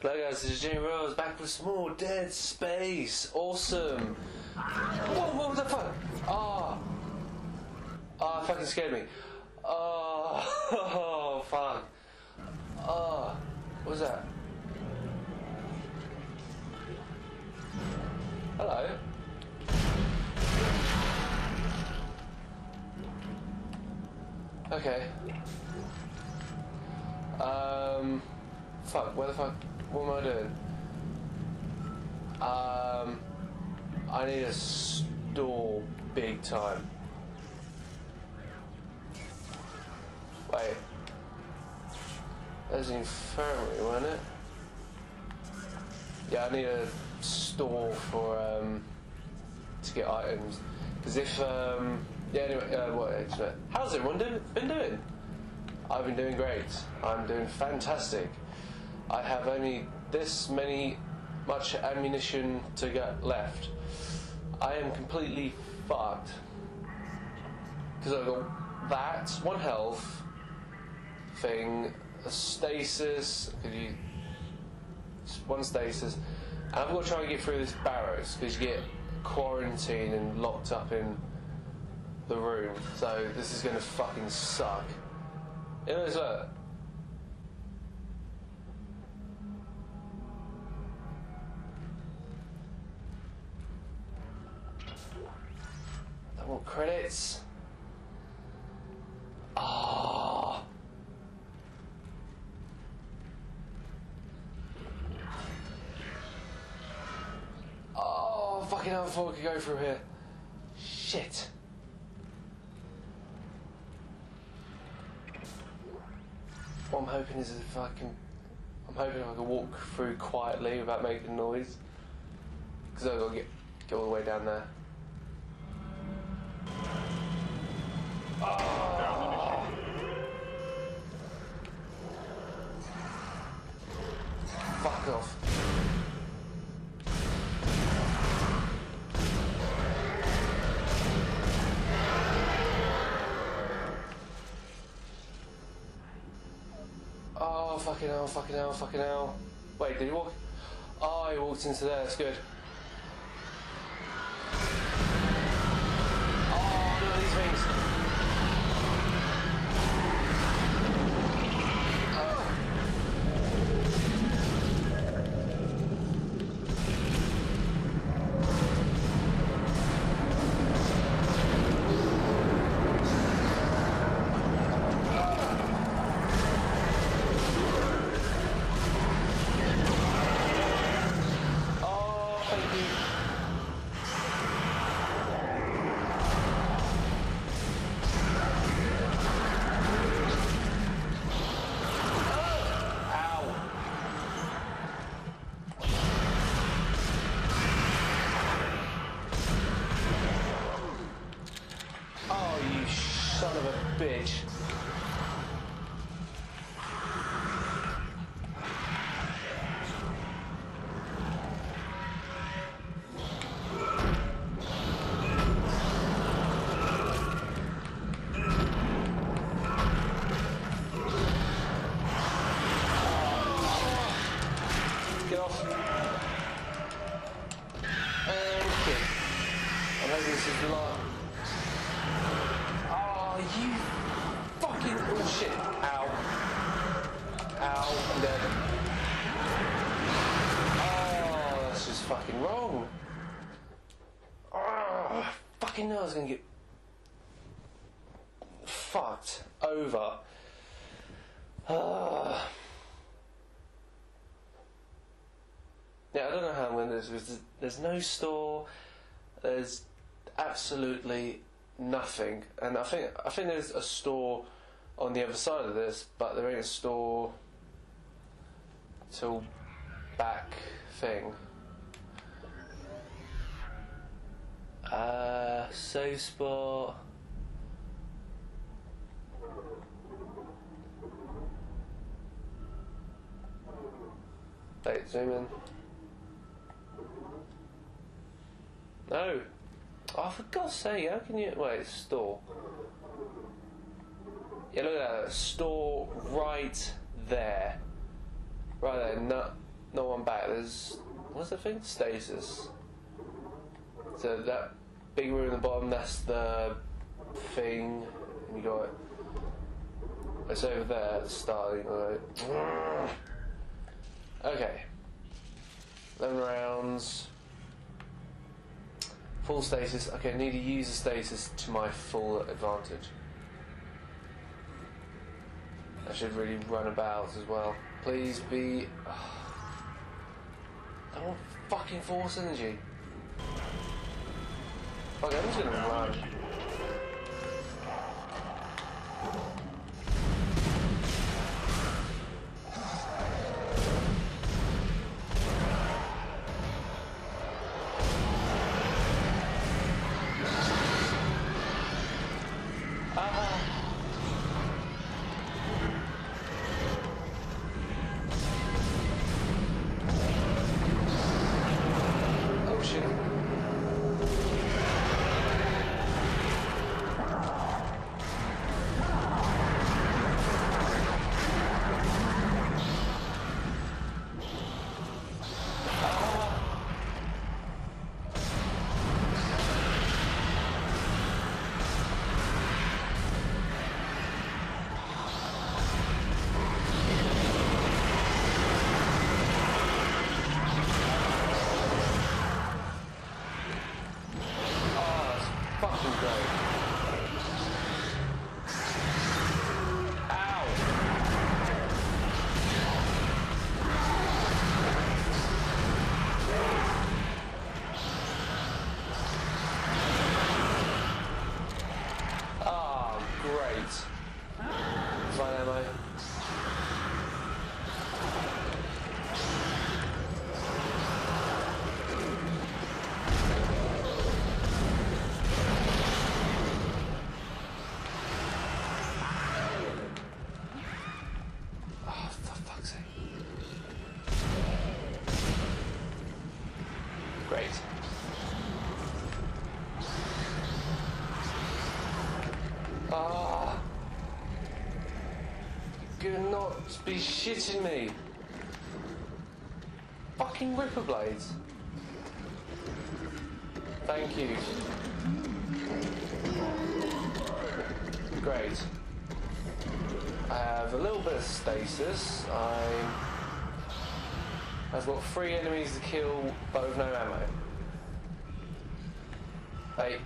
Hello guys, this is Jamie Rose back with some more Dead Space. Awesome. Whoa, what the fuck? Oh. Oh, it fucking scared me. Oh, oh fuck. Oh, what was that? Hello. Okay. Um, fuck, where the fuck, what am I doing? Um, I need a store big time. Wait. There's an infirmary, wasn't it? Yeah, I need a store for, um, to get items. Because if, um, yeah, anyway, uh, what, how's everyone do, been doing? I've been doing great. I'm doing fantastic. I have only this many much ammunition to get left. I am completely fucked because I've got that one health thing, a stasis. Could you one stasis? And I've got to try and get through this barracks because you get quarantined and locked up in the room. So this is going to fucking suck. You know, want credits. Ah. Oh, fucking hell, I thought we could go through here. Shit. What I'm hoping is if I can, I'm hoping I can walk through quietly without making noise. Because I've got to get, get all the way down there. Fuck off. Oh, fucking hell, fucking hell, fucking hell. Wait, did he walk? Oh, he walked into there, that's good. Thank you. Fucking know I was gonna get fucked over. Ah. Yeah, I don't know how I'm going to do this there's no store, there's absolutely nothing, and I think I think there's a store on the other side of this, but there ain't a store till back thing. Uh, save spot. Wait, zoom in. No. Oh, for God's sake, how can you. Wait, store. Yeah, look at that. Store right there. Right there. No. not one back. There's what's the thing? Stasis. So that big room at the bottom, that's the thing. And you got it's over there at the start. Okay. 11 rounds. Full stasis. Okay, I need to use the stasis to my full advantage. I should really run about as well. Please be. I want fucking force energy. Okay, I'm just gonna run. That's fucking You could not be shitting me. Fucking Ripper Blades. Thank you. Great. I have a little bit of stasis. I'm. I've got three enemies to kill, but with no ammo. Hey.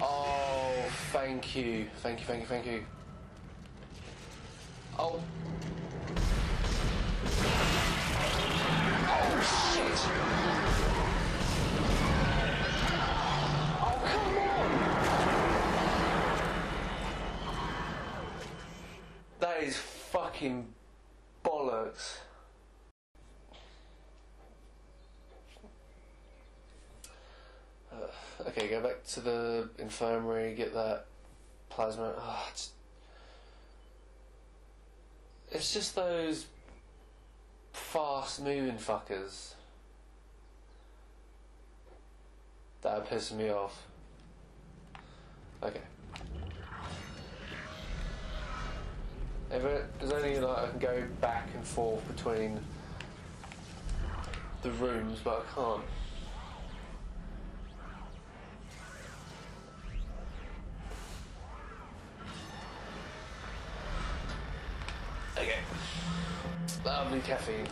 Oh, thank you. Thank you, thank you, thank you. Oh. Oh, shit! That is fucking bollocks. Uh, okay, go back to the infirmary, get that plasma. Oh, it's, just those fast moving fuckers that are pissing me off. Okay. If it, there's only like I can go back and forth between the rooms, but I can't. Lovely caffeine.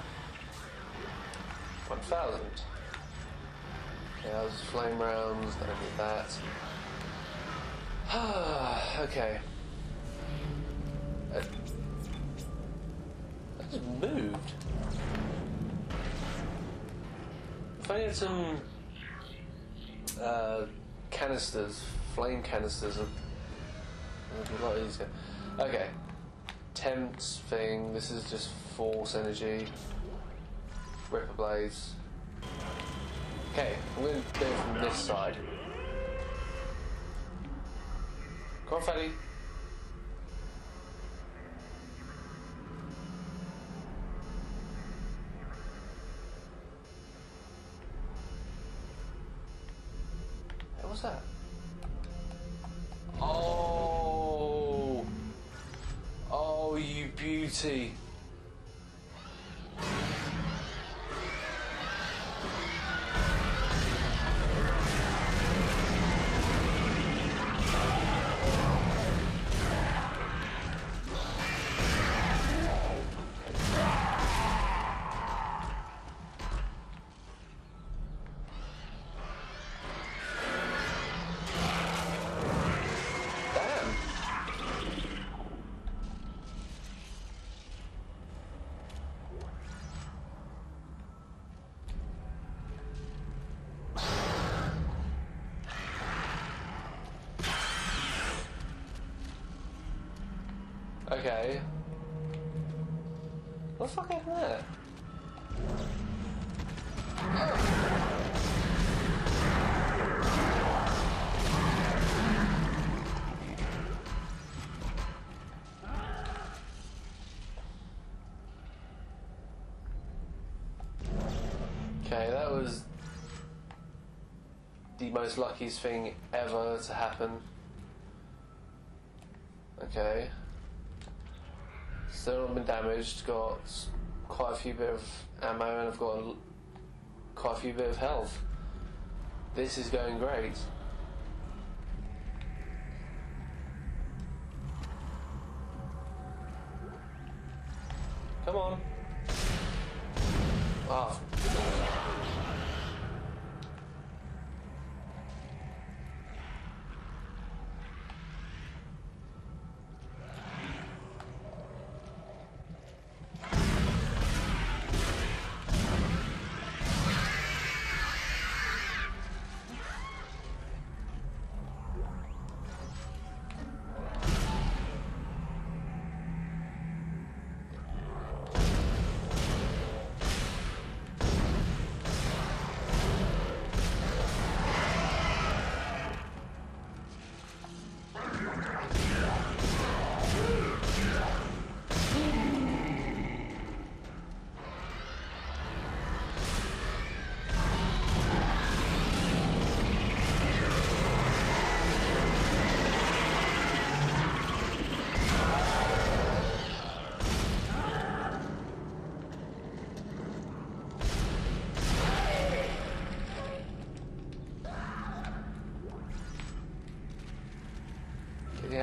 1000. Okay, that flame rounds, don't need that. okay. Uh, I just moved. If I had some uh, canisters, flame canisters, it would be a lot easier. Okay. Temps thing, this is just force energy. Ripper blades. Okay, I'm going to do it from this side. Come on, Fatty. Oh, Okay. What the fuck happened there? Okay, that was the most luckiest thing ever to happen. Okay. Still not been damaged, got quite a few bit of ammo and I've got quite a few bit of health. This is going great. Come on. Ah. Get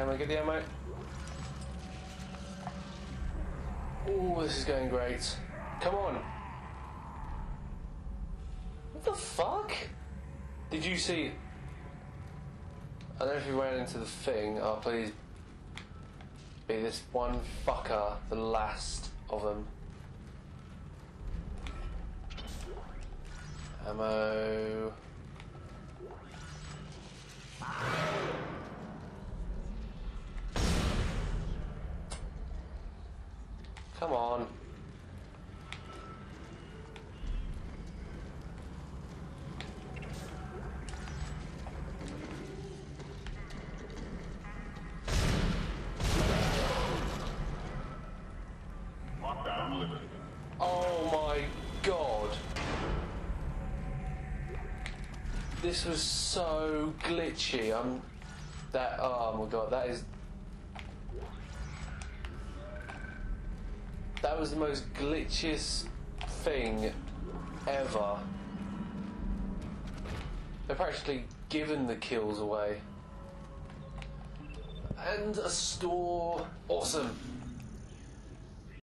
ammo, get the ammo. Oh, this is going great. Come on. What the fuck? Did you see? I don't know if you ran into the thing. Oh, please be this one fucker the last of them. Ammo. Come on. Oh my god. This was so glitchy. I'm that oh my god, that is That was the most glitchiest thing ever. They've actually given the kills away. And a store. Awesome.